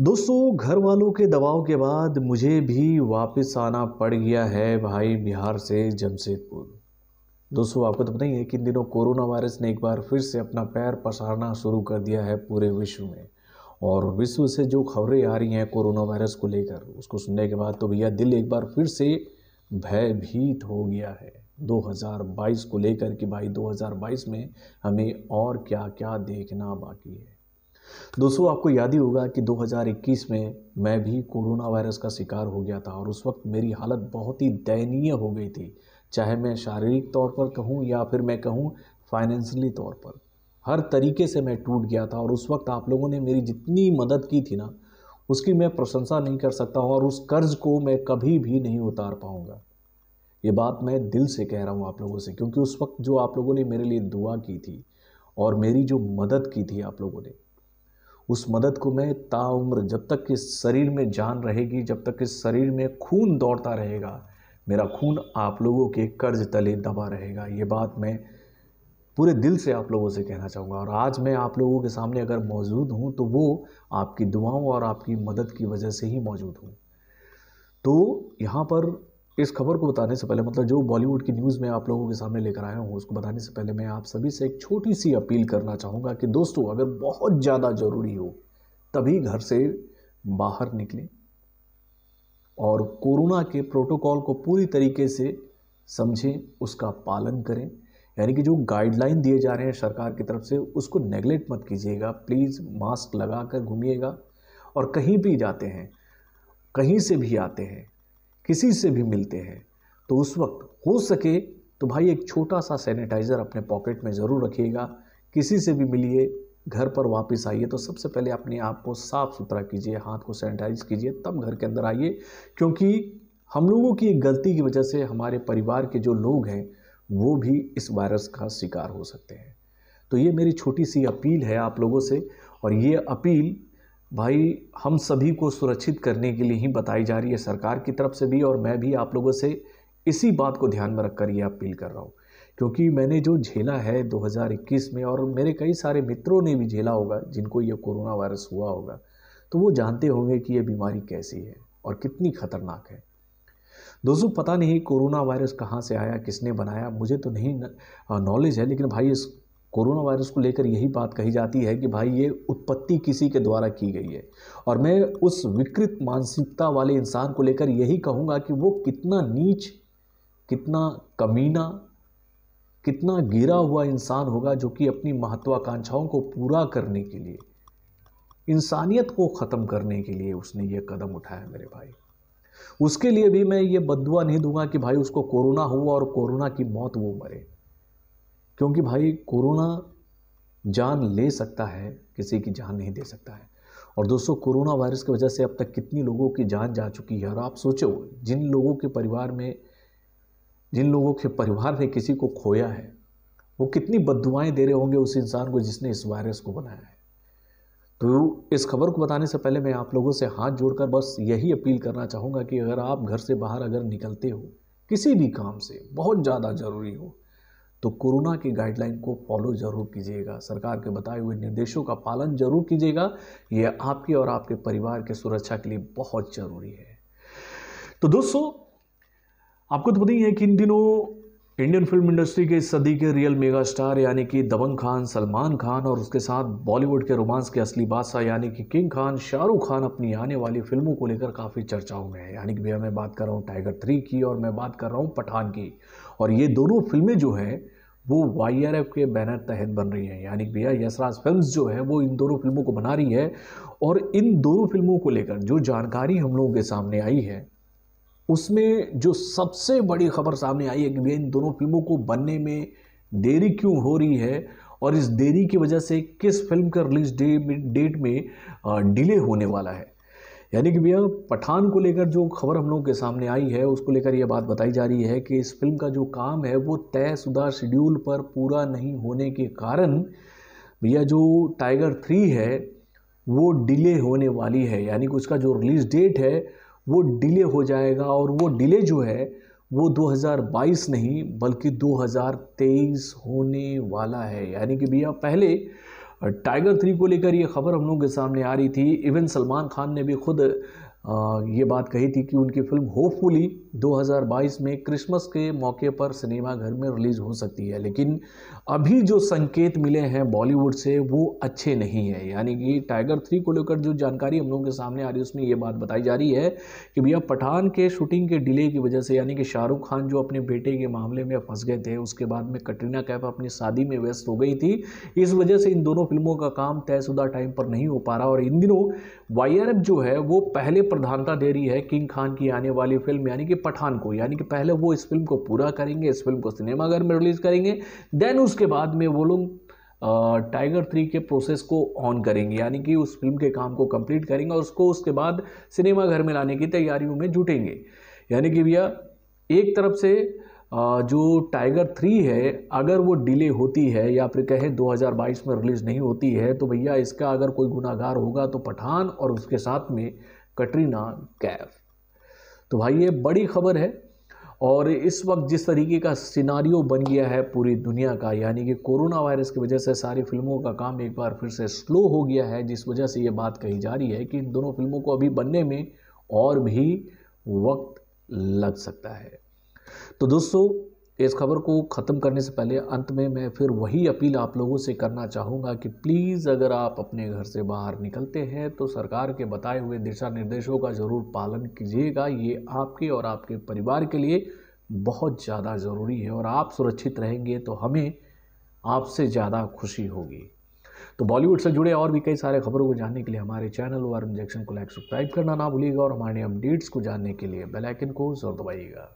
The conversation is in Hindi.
दोस्तों घर वालों के दबाव के बाद मुझे भी वापस आना पड़ गया है भाई बिहार से जमशेदपुर। दोस्तों, आपको तो पता ही है कि इन दिनों कोरोना वायरस ने एक बार फिर से अपना पैर पसारना शुरू कर दिया है पूरे विश्व में। और विश्व से जो खबरें आ रही हैं कोरोना वायरस को लेकर, उसको सुनने के बाद तो भैया दिल एक बार फिर से भयभीत हो गया है। 2022 को लेकर कि भाई 2022 में हमें और क्या क्या देखना बाकी है। दोस्तों, आपको याद ही होगा कि 2021 में मैं भी कोरोना वायरस का शिकार हो गया था और उस वक्त मेरी हालत बहुत ही दयनीय हो गई थी, चाहे मैं शारीरिक तौर पर कहूँ या फिर मैं कहूँ फाइनेंशियली तौर पर। हर तरीके से मैं टूट गया था और उस वक्त आप लोगों ने मेरी जितनी मदद की थी ना, उसकी मैं प्रशंसा नहीं कर सकता हूँ और उस कर्ज को मैं कभी भी नहीं उतार पाऊँगा। ये बात मैं दिल से कह रहा हूँ आप लोगों से, क्योंकि उस वक्त जो आप लोगों ने मेरे लिए दुआ की थी और मेरी जो मदद की थी आप लोगों ने उस मदद को मैं ताउम्र जब तक कि शरीर में जान रहेगी, जब तक कि शरीर में खून दौड़ता रहेगा, मेरा खून आप लोगों के कर्ज तले दबा रहेगा। ये बात मैं पूरे दिल से आप लोगों से कहना चाहूँगा। और आज मैं आप लोगों के सामने अगर मौजूद हूँ तो वो आपकी दुआओं और आपकी मदद की वजह से ही मौजूद हूँ। तो यहाँ पर इस खबर को बताने से पहले मतलब जो बॉलीवुड की न्यूज़ में आप लोगों के सामने लेकर आया हूँ, उसको बताने से पहले मैं आप सभी से एक छोटी सी अपील करना चाहूँगा कि दोस्तों, अगर बहुत ज़्यादा ज़रूरी हो, तभी घर से बाहर निकलें और कोरोना के प्रोटोकॉल को पूरी तरीके से समझें, उसका पालन करें। यानी कि जो गाइडलाइन दिए जा रहे हैं सरकार की तरफ़ से, उसको नेगलेक्ट मत कीजिएगा। प्लीज़ मास्क लगा कर घूमिएगा और कहीं भी जाते हैं, कहीं से भी आते हैं किसी से भी मिलते हैं तो उस वक्त हो सके तो भाई एक छोटा सा सैनिटाइज़र अपने पॉकेट में ज़रूर रखिएगा। किसी से भी मिलिए, घर पर वापस आइए तो सबसे पहले अपने आप को साफ़ सुथरा कीजिए, हाथ को सैनिटाइज कीजिए, तब घर के अंदर आइए। क्योंकि हम लोगों की एक गलती की वजह से हमारे परिवार के जो लोग हैं, वो भी इस वायरस का शिकार हो सकते हैं। तो ये मेरी छोटी सी अपील है आप लोगों से, और ये अपील भाई, हम सभी को सुरक्षित करने के लिए ही बताई जा रही है सरकार की तरफ़ से भी और मैं भी आप लोगों से इसी बात को ध्यान में रखकर ये अपील कर रहा हूँ। क्योंकि मैंने जो झेला है 2021 में और मेरे कई सारे मित्रों ने भी झेला होगा, जिनको ये कोरोना वायरस हुआ होगा तो वो जानते होंगे कि ये बीमारी कैसी है और कितनी खतरनाक है। दोस्तों, पता नहीं कोरोना वायरस कहाँ से आया, किसने बनाया, मुझे तो नहीं नॉलेज है, लेकिन भाई, इस कोरोना वायरस को लेकर यही बात कही जाती है कि भाई ये उत्पत्ति किसी के द्वारा की गई है। और मैं उस विकृत मानसिकता वाले इंसान को लेकर यही कहूँगा कि वो कितना नीच, कितना कमीना, कितना गिरा हुआ इंसान होगा जो कि अपनी महत्वाकांक्षाओं को पूरा करने के लिए, इंसानियत को ख़त्म करने के लिए उसने ये कदम उठाया मेरे भाई। उसके लिए भी मैं ये बदुआ नहीं दूँगा कि भाई उसको कोरोना हुआ और कोरोना की मौत वो मरे। क्योंकि भाई कोरोना जान ले सकता है, किसी की जान नहीं दे सकता है। और दोस्तों, कोरोना वायरस की वजह से अब तक कितनी लोगों की जान जा चुकी है। और आप सोचो, जिन लोगों के परिवार में, जिन लोगों के परिवार ने किसी को खोया है, वो कितनी बदुआएँ दे रहे होंगे उस इंसान को जिसने इस वायरस को बनाया है। तो इस खबर को बताने से पहले मैं आप लोगों से हाथ जोड़कर बस यही अपील करना चाहूँगा कि अगर आप घर से बाहर अगर निकलते हो, किसी भी काम से, बहुत ज़्यादा ज़रूरी हो तो कोरोना की गाइडलाइन को फॉलो ज़रूर कीजिएगा। सरकार के बताए हुए निर्देशों का पालन ज़रूर कीजिएगा। ये आपके और आपके परिवार के सुरक्षा के लिए बहुत ज़रूरी है। तो दोस्तों, आपको तो पता ही है कि इन दिनों इंडियन फ़िल्म इंडस्ट्री के इस सदी के रियल मेगा स्टार यानी कि दबंग खान, सलमान खान और उसके साथ बॉलीवुड के रोमांस के असली बादशाह, यानी कि किंग खान शाहरुख खान अपनी आने वाली फ़िल्मों को लेकर काफ़ी चर्चाओं में है। यानी कि भैया, मैं बात कर रहा हूँ टाइगर थ्री की और मैं बात कर रहा हूँ पठान की। और ये दोनों फ़िल्में जो हैं, वो YRF के बैनर तहत बन रही हैं। यानी भैया, यशराज फ़िल्म जो है, वो इन दोनों फ़िल्मों को बना रही है। और इन दोनों फ़िल्मों को लेकर जो जानकारी हम लोगों के सामने आई है उसमें जो सबसे बड़ी खबर सामने आई है कि भैया इन दोनों फ़िल्मों को बनने में देरी क्यों हो रही है और इस देरी की वजह से किस फ़िल्म का रिलीज़ डे डेट में डिले होने वाला है। यानी कि भैया पठान को लेकर जो खबर हम लोगों के सामने आई है, उसको लेकर यह बात बताई जा रही है कि इस फ़िल्म का जो काम है, वो तयशुदा शेड्यूल पर पूरा नहीं होने के कारण भैया जो टाइगर थ्री है, वो डिले होने वाली है। यानी कि उसका जो रिलीज़ डेट है वो डिले हो जाएगा और वो डिले जो है, वो 2022 नहीं, बल्कि 2023 होने वाला है। यानी कि भैया, पहले टाइगर थ्री को लेकर ये खबर हम लोगों के सामने आ रही थी। इवन सलमान खान ने भी खुद ये बात कही थी कि उनकी फ़िल्म होपफुली 2022 में क्रिसमस के मौके पर सिनेमा घर में रिलीज़ हो सकती है, लेकिन अभी जो संकेत मिले हैं बॉलीवुड से, वो अच्छे नहीं है। यानी कि टाइगर थ्री को लेकर जो जानकारी हम लोगों के सामने आ रही है, उसमें ये बात बताई जा रही है कि भैया पठान के शूटिंग के डिले की वजह से, यानी कि शाहरुख खान जो अपने बेटे के मामले में फंस गए थे, उसके बाद में कटरीना कैफ अपनी शादी में व्यस्त हो गई थी, इस वजह से इन दोनों फ़िल्मों का काम तयशुदा टाइम पर नहीं हो पा रहा। और इन दिनों वाईआरएफ जो है, वो पहले प्रधानता दे रही है किंग खान की आने वाली फ़िल्म, यानी कि पठान को, यानी कि पहले वो इस फ़िल्म को पूरा करेंगे, इस फ़िल्म को सिनेमाघर में रिलीज़ करेंगे, देन उसके बाद में वो लोग टाइगर थ्री के प्रोसेस को ऑन करेंगे, यानी कि उस फ़िल्म के काम को कंप्लीट करेंगे और उसको उसके बाद सिनेमाघर में लाने की तैयारियों में जुटेंगे। यानी कि भैया, एक तरफ़ से जो टाइगर थ्री है, अगर वो डिले होती है या फिर कहें 2022 में रिलीज़ नहीं होती है तो भैया इसका अगर कोई गुनागार होगा तो पठान और उसके साथ में कटरीना कैफ। तो भाई ये बड़ी खबर है और इस वक्त जिस तरीके का सिनारियो बन गया है पूरी दुनिया का, यानी कि कोरोना वायरस की वजह से सारी फ़िल्मों का काम एक बार फिर से स्लो हो गया है, जिस वजह से ये बात कही जा रही है कि इन दोनों फ़िल्मों को अभी बनने में और भी वक्त लग सकता है। तो दोस्तों इस खबर को ख़त्म करने से पहले अंत में मैं फिर वही अपील आप लोगों से करना चाहूँगा कि प्लीज़ अगर आप अपने घर से बाहर निकलते हैं तो सरकार के बताए हुए दिशा निर्देशों का ज़रूर पालन कीजिएगा। ये आपके और आपके परिवार के लिए बहुत ज़्यादा ज़रूरी है और आप सुरक्षित रहेंगे तो हमें आपसे ज़्यादा खुशी होगी। तो बॉलीवुड से जुड़े और भी कई सारे खबरों को जानने के लिए हमारे चैनल और इंजेक्शन को लाइक, सब्सक्राइब करना ना भूलिएगा और हमारे अपडेट्स को जानने के लिए बेल आइकन को ज़रूर दबाइएगा।